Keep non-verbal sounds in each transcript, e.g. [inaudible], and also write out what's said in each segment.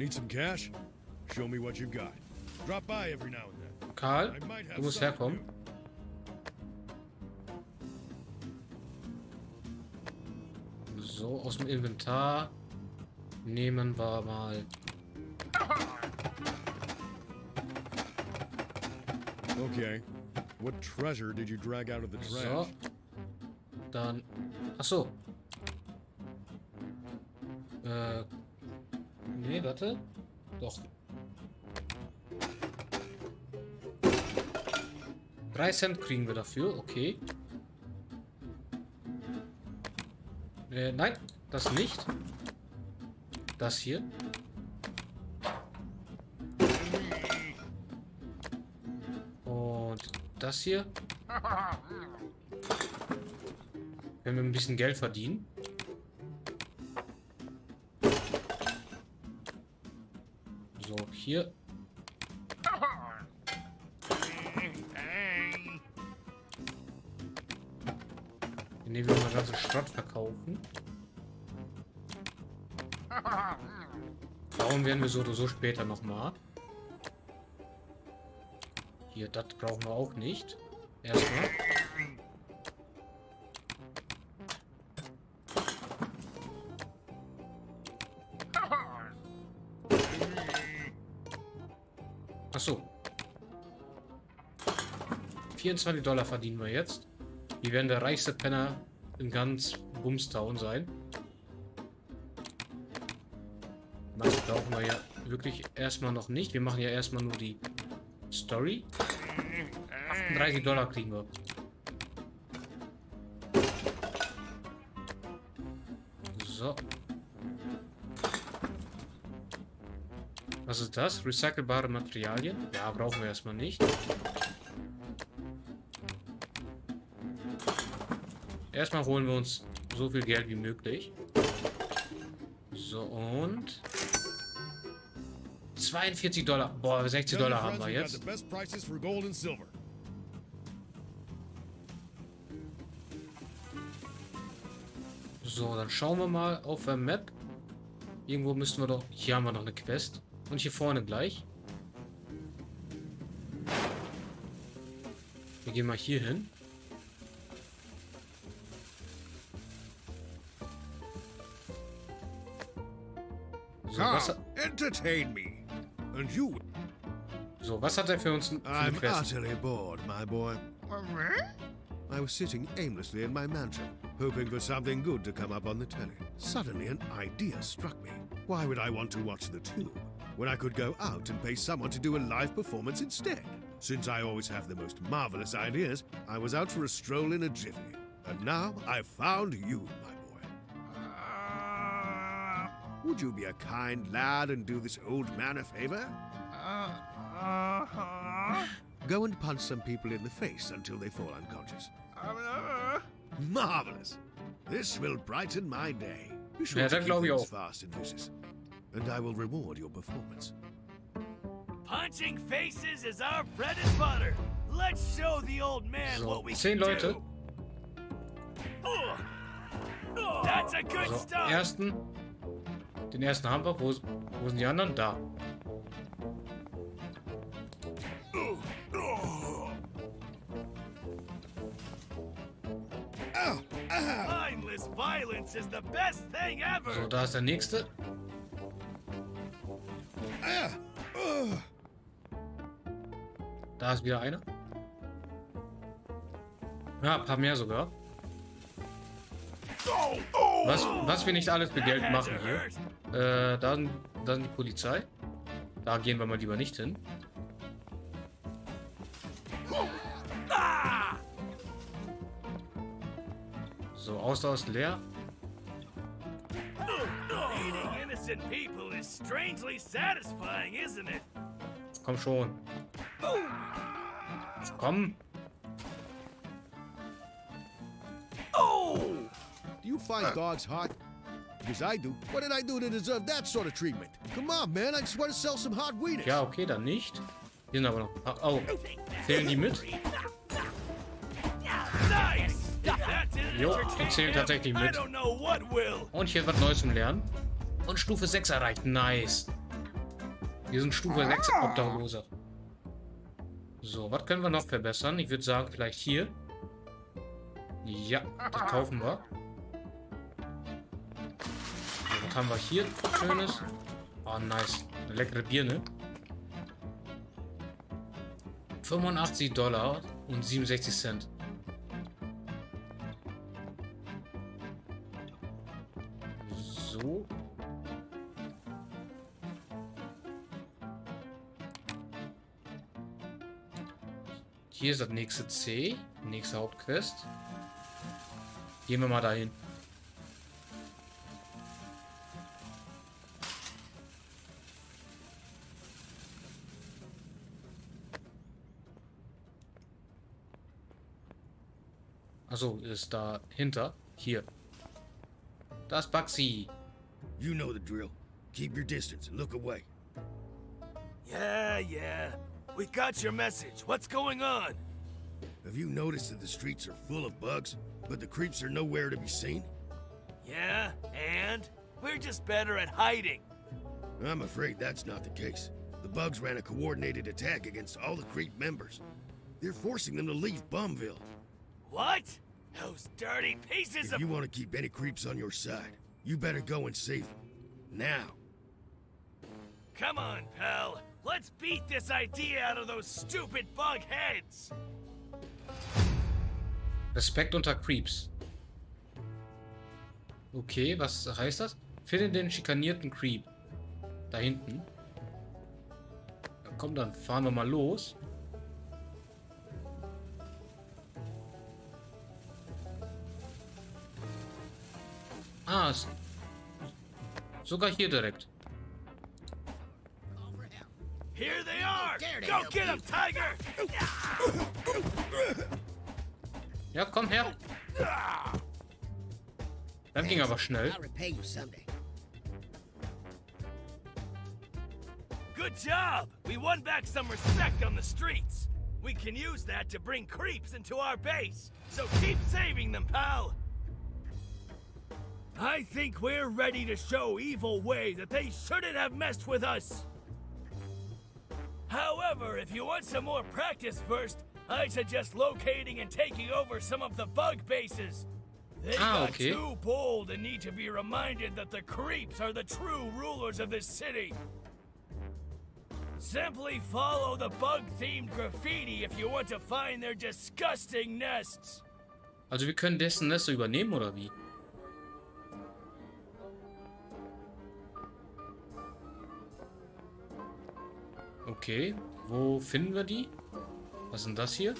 Need some cash? Show me what you've got. Drop by every now and then. Karl, I might have du musst herkommen. So, aus dem Inventar nehmen wir mal. Okay. What treasure did you drag out of the trash? So. Dann. Ach so. Äh. Nee, warte. Doch. Drei Cent kriegen wir dafür, okay. Äh, nein, das nicht. Das hier. Und das hier. Wenn wir ein bisschen Geld verdienen. So, hier. Ne, wir mal ganze Schrott verkaufen. Bauen werden wir so oder so später nochmal. Hier, das brauchen wir auch nicht. Erstmal. 24 Dollar verdienen wir jetzt. Wir werden der reichste Penner in ganz Bumstown sein. Was brauchen wir ja wirklich erstmal noch nicht. Wir machen ja erstmal nur die Story. 38 Dollar kriegen wir. So. Was ist das? Recycelbare Materialien? Ja, brauchen wir erstmal nicht. Erstmal holen wir uns so viel Geld wie möglich. So, und... 42 Dollar. Boah, 60 Tell your Dollar haben wir jetzt. So, dann schauen wir mal auf der Map. Irgendwo müssten wir doch... Hier haben wir noch eine Quest. Und hier vorne gleich. Wir gehen mal hier hin. So, was, entertain me. And you, so, was hat er für uns für I'm utterly bored, my boy. I was sitting aimlessly in my mansion, hoping for something good to come up on the telly. Suddenly, an idea struck me. Why would I want to watch the tube when I could go out and pay someone to do a live performance instead? Since I always have the most marvelous ideas, I was out for a stroll in a jiffy. And now I've found you, my boy. Would you be a kind lad and do this old man a favor? Uh-huh. Go and punch some people in the face until they fall unconscious. Uh-huh. Marvelous! This will brighten my day. Be sure Ja, to das keep glaub ich things fast and vicious, and I will reward your performance. Punching faces is our bread and butter. Let's show the old man So, what we zehn can Leute. do. Ugh. That's a good So, start. ersten. Den ersten haben wir. Wo, wo sind die anderen? Da. So, da ist der nächste. Da ist wieder einer. Ja, ein paar mehr sogar. Was, was wir nicht alles für Geld machen hier. Äh, da, sind- die Polizei. Da gehen wir mal lieber nicht hin. So, Ausdauer ist leer. Komm schon. Komm. You find dogs hot? Because I do. What did I do to deserve that sort of treatment? Come on, man. I just want to sell some hot wieners. Ja, okay, dann nicht. Hier sind aber noch. Ah, Oh, zählen die mit? Jo, die zählen tatsächlich mit. Und hier wird Neues zum Lernen. Und Stufe 6 erreicht. Nice. Wir sind Stufe 6 Obdachloser. So, was können wir noch verbessern? Ich würde sagen, vielleicht hier. Ja, das kaufen wir. Haben wir hier Schönes? Oh, nice. Eine leckere Birne. 85 Dollar und 67 Cent. So. Hier ist das nächste C, nächste Hauptquest. Gehen wir mal dahin. Also ist dahinter. Hier. Das ist Baxi. You know the drill. Keep your distance and look away. Yeah, yeah. We got your message. What's going on? Have you noticed that the streets are full of bugs, but the creeps are nowhere to be seen? Yeah, and? We're just better at hiding. I'm afraid that's not the case. The bugs ran a coordinated attack against all the creep members. They're forcing them to leave Bumville. What? Those dirty pieces If of... you want to keep any creeps on your side, you better go and save them. Now. Come on, pal. Let's beat this idea out of those stupid bug heads. Respekt unter Creeps. Okay, was heißt das? Finde den schikanierten Creep. Da hinten. Ja, komm, dann fahren wir mal los. Ah, ist sogar hier direkt. Here they are! Go get them, Tiger! Ja, komm her. Das ging aber schnell. I'll repay you someday. Good job! We won back some respect on the streets. We can use that to bring creeps into our base. So keep saving them, pal! I think we're ready to show Evil Way that they shouldn't have messed with us. However, if you want some more practice first, I suggest locating and taking over some of the bug bases. They Ah, got okay. too bold and need to be reminded that the creeps are the true rulers of this city. Simply follow the bug-themed graffiti if you want to find their disgusting nests. Also wir können dessen Nester übernehmen, oder wie? Okay, wo finden wir die? Was ist denn das hier?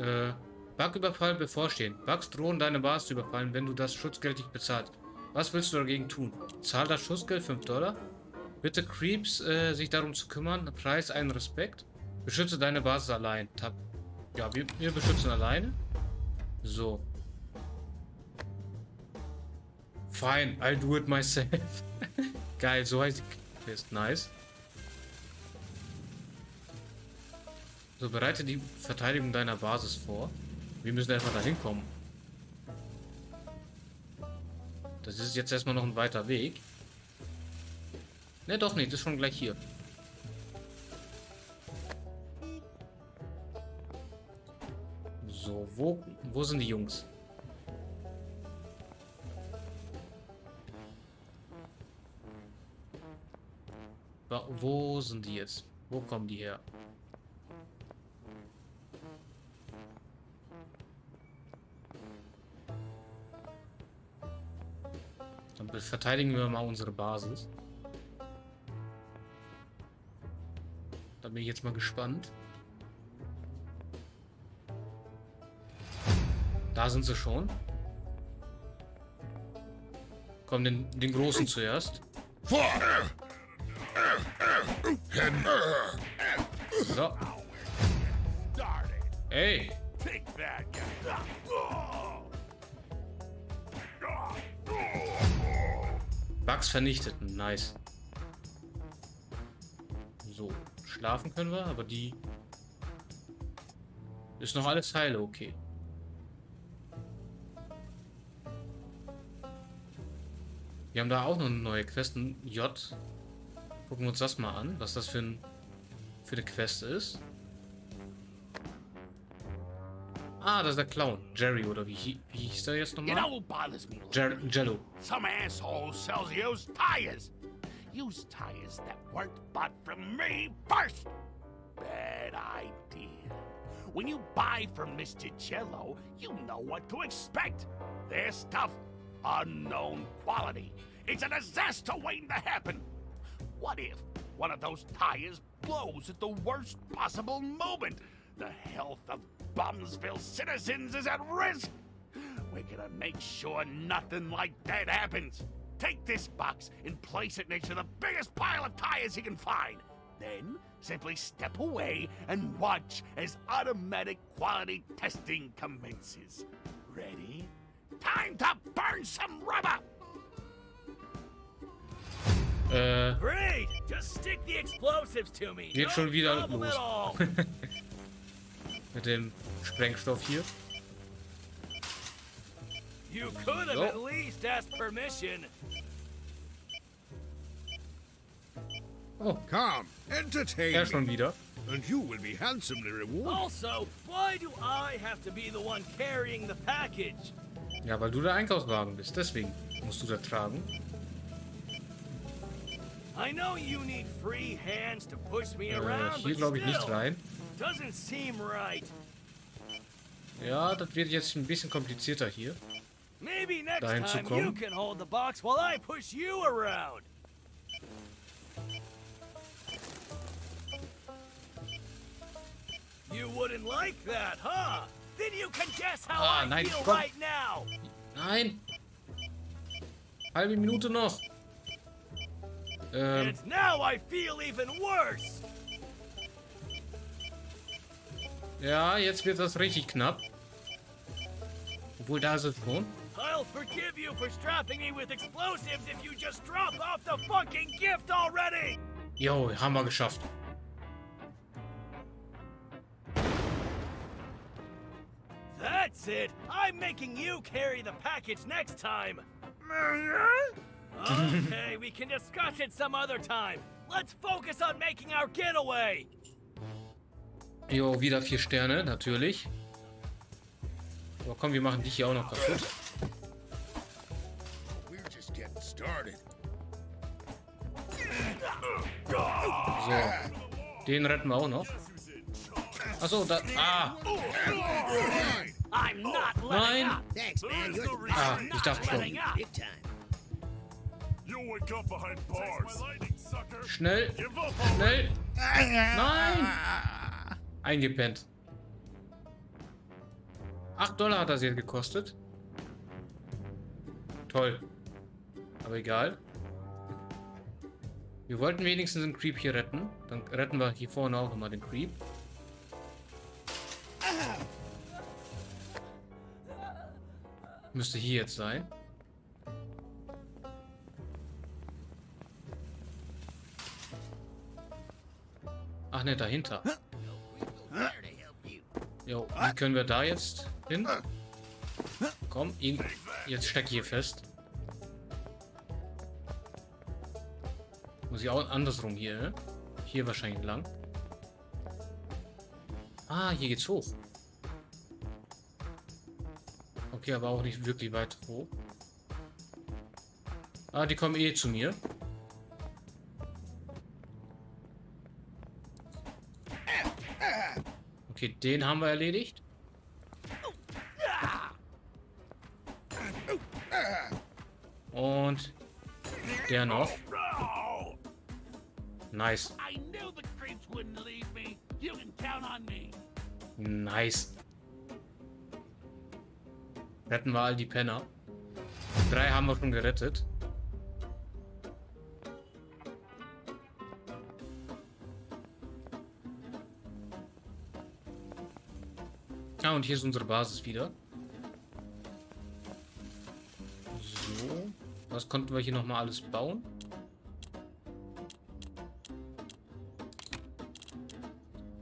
Äh, Bugüberfall bevorstehen. Bugs drohen deine Bars zu überfallen, wenn du das Schutzgeld nicht bezahlst. Was willst du dagegen tun? Zahl das Schutzgeld 5 Dollar? Bitte Creeps, äh, sich darum zu kümmern. Preis einen Respekt. Beschütze deine Basis allein. Tab. Ja, wir, wir beschützen alleine. So. Fine, I'll do it myself. [laughs] Geil, so heißt die Quest. Nice. So, bereite die Verteidigung deiner Basis vor. Wir müssen erstmal dahin kommen. Das ist jetzt erstmal noch ein weiter Weg. Ne, doch nicht, das ist schon gleich hier. So, wo, wo sind die Jungs? Wo sind die jetzt? Wo kommen die her? Dann verteidigen wir mal unsere Basis. Da bin ich jetzt mal gespannt. Da sind sie schon. Komm, den, den Großen zuerst. So. Ey. Bugs vernichtet. Nice. So, schlafen können wir, aber die... Ist noch alles heile, okay. Wir haben da auch noch eine neue Quest, ein J. Gucken wir uns das mal an, was das für, ein, für eine Quest ist. Ah, das ist der Clown. Jerry, oder wie, wie hieß der jetzt You nochmal? know what bothers me? Jer Jello. Some asshole sells used tires. Used tires that weren't bought from me first. Bad idea. When you buy from Mr. Jello, you know what to expect. Their stuff, unknown quality. It's a disaster waiting to happen. What if one of those tires blows at the worst possible moment? The health of Bumsville citizens is at risk. We're gonna make sure nothing like that happens. Take this box and place it next to the biggest pile of tires you can find. Then simply step away and watch as automatic quality testing commences. Ready? Time to burn some rubber! Äh, Great! Just stick the explosives to me. Geht no schon wieder problem los. at all. [laughs] mit dem Sprengstoff hier. You could have So. at least asked permission. Oh, Come, entertain er schon wieder. and you will be handsomely rewarded. Also, why do I have to be the one carrying the package? Ja, weil du der Einkaufswagen bist. Deswegen musst du da tragen. I know you need free hands to push me around, hier glaube ich nicht rein. doesn't seem right. Ja, das wird jetzt ein bisschen komplizierter hier. Maybe next Dahin zu time you can hold the box while I push you around. You wouldn't like that, huh? Then you can guess how Ah, I nein, feel komm. right now. Nein! Halbe Minute noch. Ähm, And now I feel even worse. ja, jetzt wird das richtig knapp. Obwohl, da ist es schon. I'll forgive you for strapping me with explosives if you just drop off the fucking gift already. Jo, haben wir geschafft. That's it. I'm making you carry the package next time. Okay, we can discuss it some other time. Let's focus on making our getaway. Jo, wieder vier Sterne, natürlich. Aber komm, wir machen dich hier auch noch kaputt. We're just getting started. So. Den retten wir auch noch. Achso, da. Ah! Nein! Ah, ich dachte schon. Schnell! Give up Schnell! Nein! Eingepennt. 8 Dollar hat das jetzt gekostet. Toll. Aber egal. Wir wollten wenigstens den Creep hier retten. Dann retten wir hier vorne auch immer den Creep. Müsste hier jetzt sein. Ach ne, dahinter. Jo, wie können wir da jetzt hin? Komm, ihn. Jetzt steck hier fest. Muss ich auch andersrum hier, ne? Hier wahrscheinlich lang. Ah, hier geht's hoch. Okay, aber auch nicht wirklich weit hoch. Ah, die kommen eh zu mir. Okay, den haben wir erledigt. Und der noch. Nice. Nice. Retten wir all die Penner. Drei haben wir schon gerettet. Und hier ist unsere Basis wieder. So. Was konnten wir hier nochmal alles bauen?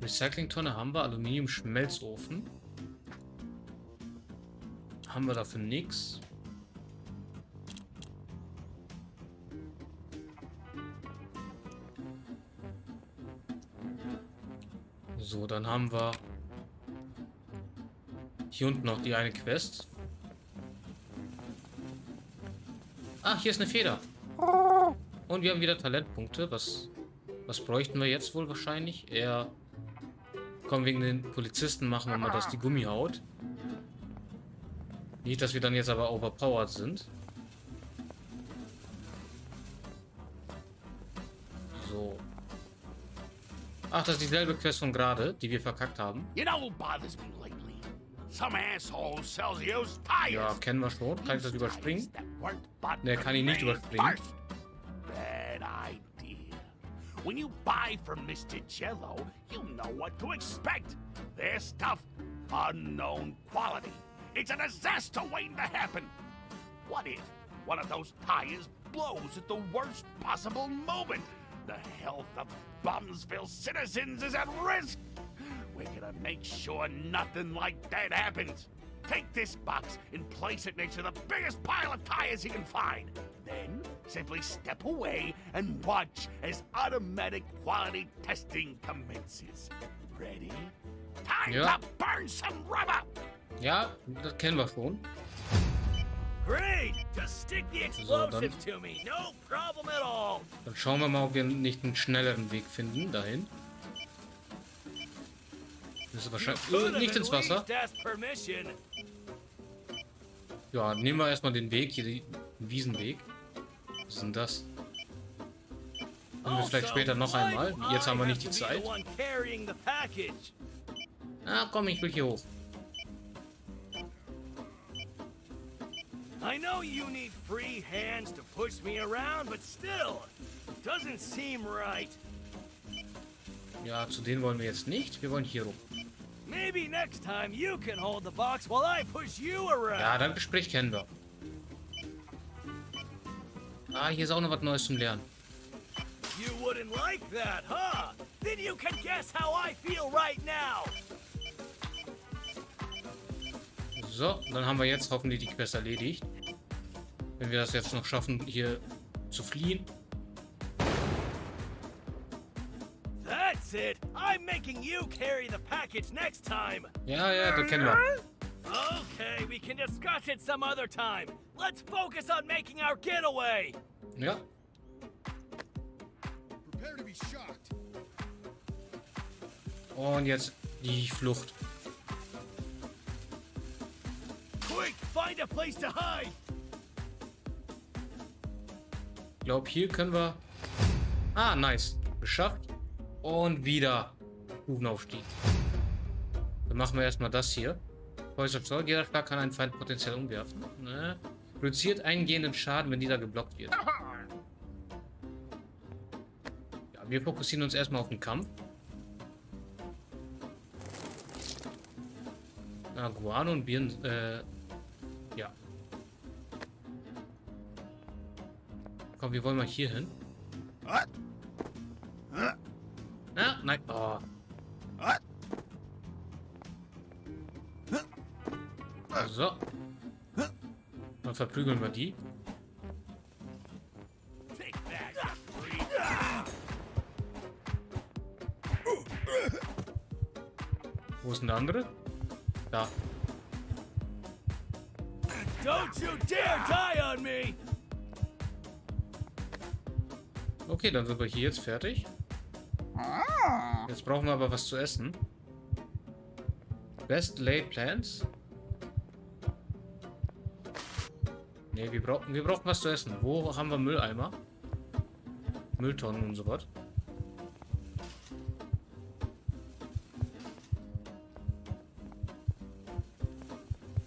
Recyclingtonne haben wir, Aluminium-Schmelzofen. Haben wir dafür nichts. So, dann haben wir hier unten noch die eine Quest. Ah, hier ist eine Feder. Und wir haben wieder Talentpunkte. Was, was bräuchten wir jetzt wohl wahrscheinlich? Eher... Komm, wegen den Polizisten machen wir mal, dass die Gummihaut. Nicht, dass wir dann jetzt aber overpowered sind. So. Ach, das ist dieselbe Quest von gerade, die wir verkackt haben. You know Ja, kennen wir schon. Kann ich das Used überspringen? tires that weren't bought Nee, from kann ich nicht überspringen. Bad idea. When you buy from Mr. Jello, you know what to expect. Their stuff, unknown quality. It's a disaster waiting to happen. What if one of those tires blows at the worst possible moment? The health of Bumsville citizens is at risk. We're gonna make sure nothing like that happens. Take this box and place it next to the biggest pile of tires you can find. Then simply step away and watch as automatic quality testing commences. Ready? Time Ja. to burn some rubber! Ja, das kennen wir schon. Great! Just stick the explosives to me. No problem at all. Dann schauen wir mal, ob wir nicht einen schnelleren Weg finden dahin. Das ist wahrscheinlich have nicht ins Wasser. Ja, nehmen wir erstmal den Weg hier, den Wiesenweg. Was ist denn das? Machen wir vielleicht Also, später noch einmal. Jetzt haben wir nicht die Zeit. Ah, komm, ich will hier hoch. I know you need free hands to push me around, but still, doesn't seem right. Ja, zu denen wollen wir jetzt nicht. Wir wollen hier hoch. Maybe next time you can hold the box while I push you around. Ja, das Gespräch kennen wir. Ah, hier ist auch noch was Neues zum Lernen. You wouldn't like that, huh? Then you can guess how I feel right now. So, dann haben wir jetzt hoffentlich die Quest erledigt. Wenn wir das jetzt noch schaffen, hier zu fliehen. That's it. I'm making you carry the package next time. Ja, ja, das kennen wir. Okay, we can discuss it some other time. Let's focus on making our getaway. Ja, Prepare to be shocked. und jetzt die Flucht. Quick, find a place to hide. Ich glaube, hier können wir... Ah, nice. Geschafft. Und wieder Stufenaufstieg. Dann machen wir erstmal das hier. Äußert Zoll. Jeder Schlag kann einen Feind potenziell umwerfen. Ne? Reduziert eingehenden Schaden, wenn dieser geblockt wird. Ja, wir fokussieren uns erstmal auf den Kampf. Ah, Guano und Birnen, äh, ja. Komm, wir wollen mal hier hin. Ah, nein. Oh. So. Dann verprügeln wir die. Wo ist denn der andere? Da. Don't you dare die on me! Okay, dann sind wir hier jetzt fertig. Jetzt brauchen wir aber was zu essen. Best laid plans? Ne, wir brauchen wir brauchen was zu essen. Wo haben wir Mülleimer? Mülltonnen und so was.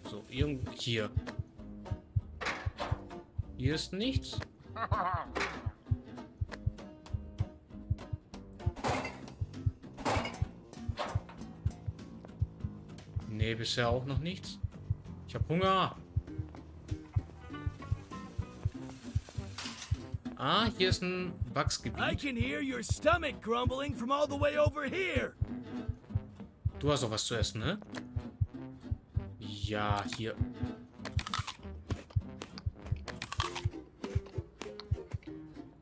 So, irgendwo hier. Hier ist nichts. [laughs] Nee, bisher auch noch nichts. Ich hab Hunger. Ah, hier ist ein I Wachsgebiet. can hear your stomach grumbling from all the way over here. Du hast auch was zu essen, ne? Ja, hier.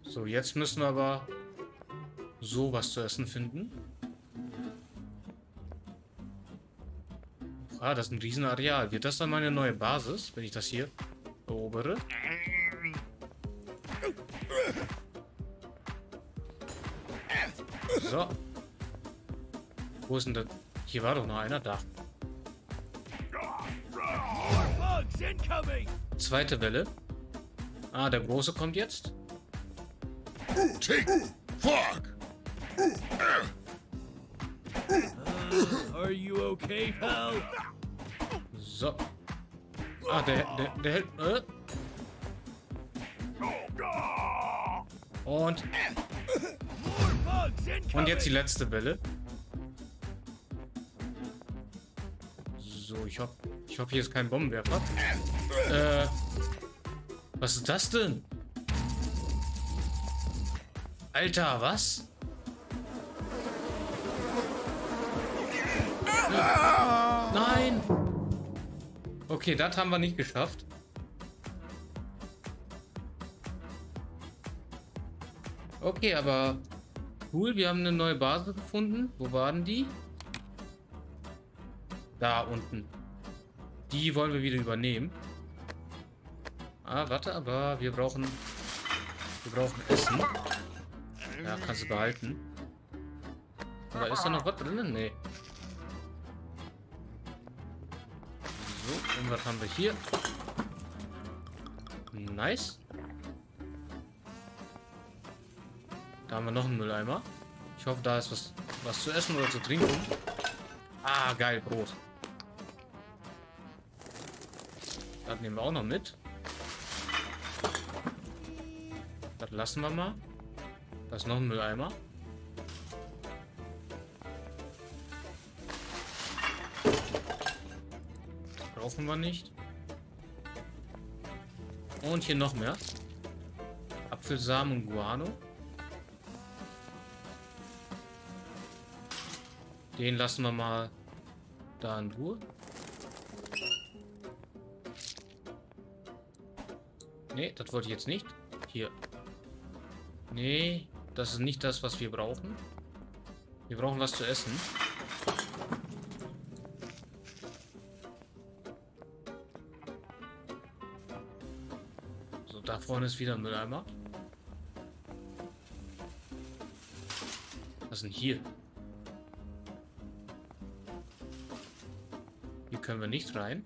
So, jetzt müssen wir aber so was zu essen finden. Ah, das ist ein Riesenareal. Wird das dann meine neue Basis, wenn ich das hier erobere? So. Wo ist denn das? Hier war doch noch einer. Da. Zweite Welle. Ah, der Große kommt jetzt. Fuck! Are you okay, pal? So. Ah, der, der, der hält. Äh. Und, und jetzt die letzte Welle. So, ich hoffe, ich hoffe, hier ist kein Bombenwerfer. Äh, was ist das denn? Alter, was? Nein! Okay, das haben wir nicht geschafft. Okay, aber cool, wir haben eine neue Basis gefunden. Wo waren die? Da unten. Die wollen wir wieder übernehmen. Ah, warte, aber wir brauchen... Wir brauchen Essen. Ja, kannst du behalten. Aber ist da noch was drinnen? Nee. Und was haben wir hier? Nice. Da haben wir noch einen Mülleimer. Ich hoffe, da ist was, was zu essen oder zu trinken. Ah, geil, Brot. Das nehmen wir auch noch mit. Das lassen wir mal. Da ist noch ein Mülleimer. Wir nicht. Und hier noch mehr. Apfelsamen und Guano. Den lassen wir mal da in Ruhe. Nee, das wollte ich jetzt nicht. Hier. Nee, das ist nicht das, was wir brauchen. Wir brauchen was zu essen. Vorne ist wieder ein Mülleimer. Was ist denn hier? Hier können wir nicht rein.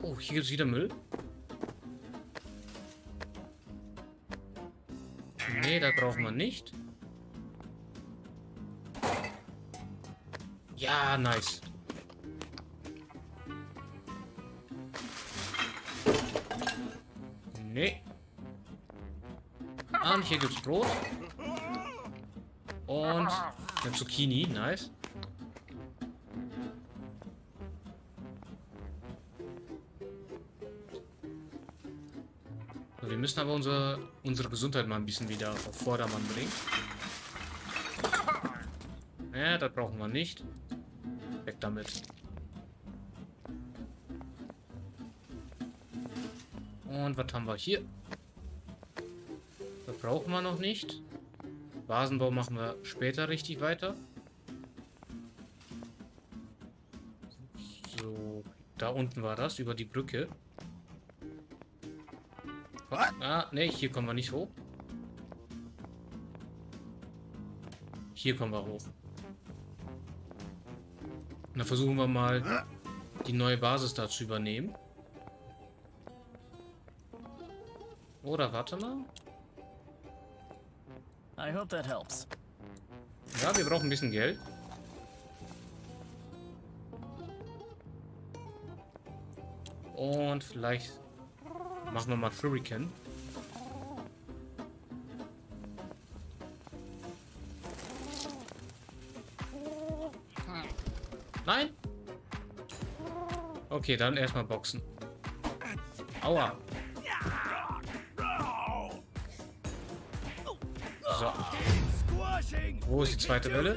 Oh, hier gibt es wieder Müll. Nee, das brauchen wir nicht. Ja, nice. Nee. Ah, und hier gibt's Brot. Und eine Zucchini, nice. So, wir müssen aber unsere, unsere Gesundheit mal ein bisschen wieder auf Vordermann bringen. Ja, das brauchen wir nicht. Weg damit. Und was haben wir hier? Das brauchen wir noch nicht. Basenbau machen wir später richtig weiter. So, da unten war das, über die Brücke. Ah, ne, hier kommen wir nicht hoch. Hier kommen wir hoch. Und dann versuchen wir mal, die neue Basis da zu übernehmen. Oder warte mal. I hope that helps. Ja, wir brauchen ein bisschen Geld. Und vielleicht machen wir mal Shuriken. Nein? Okay, dann erstmal boxen. Aua. So. Wo ist die zweite Welle?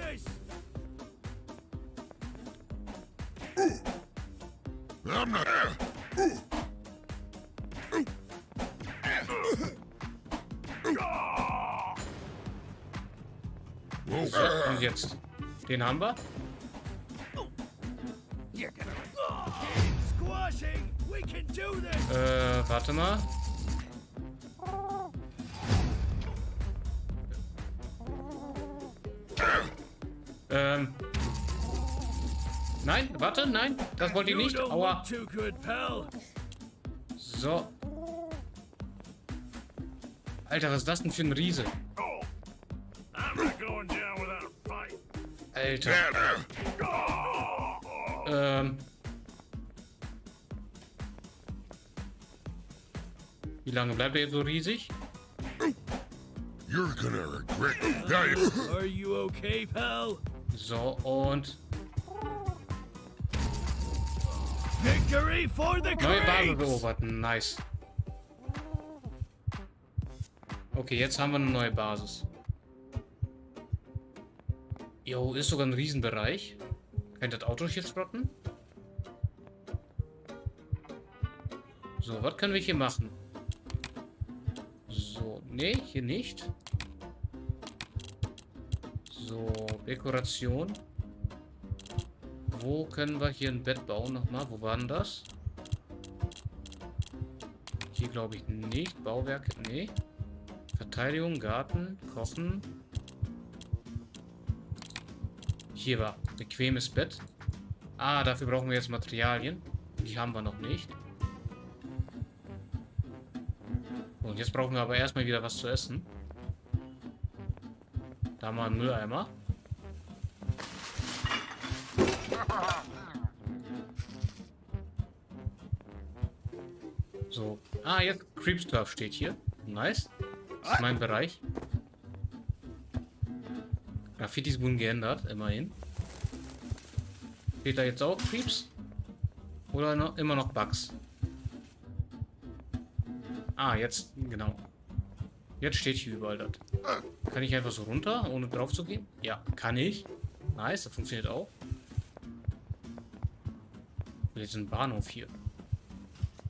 So, und jetzt. Den haben wir. Äh, warte mal. Nein, warte, nein, das wollte ich nicht. Aua. So. Alter, was ist das denn für ein Riese? Alter. Ähm. Wie lange bleibt er jetzt so riesig? You're gonna neue Basis Creeps! beobachten. Nice. Okay, jetzt haben wir eine neue Basis. Jo, ist sogar ein Riesenbereich. Kann ich das Auto hier schrotten? So, was können wir hier machen? So, nee, hier nicht. So, Dekoration. Wo können wir hier ein Bett bauen nochmal? Wo war denn das? Hier glaube ich nicht. Bauwerke, nee. Verteidigung, Garten, Kochen. Hier war bequemes Bett. Ah, dafür brauchen wir jetzt Materialien. Die haben wir noch nicht. Und jetzt brauchen wir aber erstmal wieder was zu essen. Da wir einen Mülleimer. So. Ah, jetzt Creepsturf steht hier. Nice. Das ist mein Bereich. Graffitis wurden geändert, immerhin. Steht da jetzt auch Creeps? Oder noch, immer noch Bugs? Ah, jetzt, genau. Jetzt steht hier überall das. Kann ich einfach so runter, ohne drauf zu gehen? Ja, kann ich. Nice, das funktioniert auch. Jetzt ein Bahnhof hier.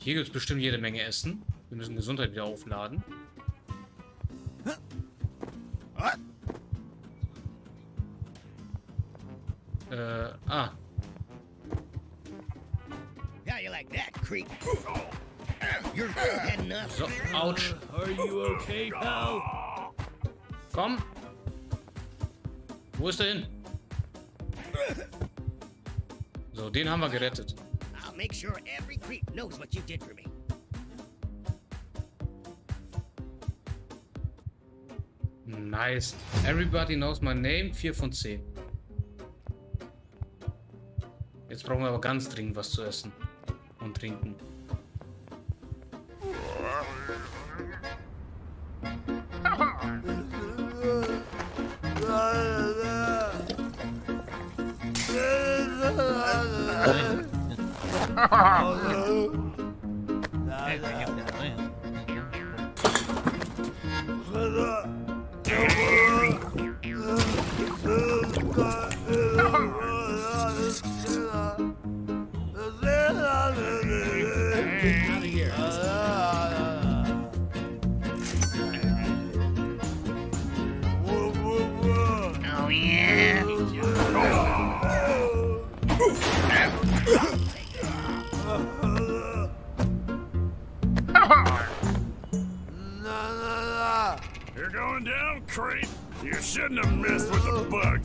Hier gibt es bestimmt jede Menge Essen. Wir müssen Gesundheit wieder aufladen. Äh, ah. So, ouch. Are you okay, pal? Komm. Wo ist er hin? So, den haben wir gerettet. I'll make sure every creep knows what you did for me. Nice. Everybody knows my name. 4 von 10. Jetzt brauchen wir aber ganz dringend was zu essen. Und trinken. You're going down, creep. You shouldn't have messed with the bugs.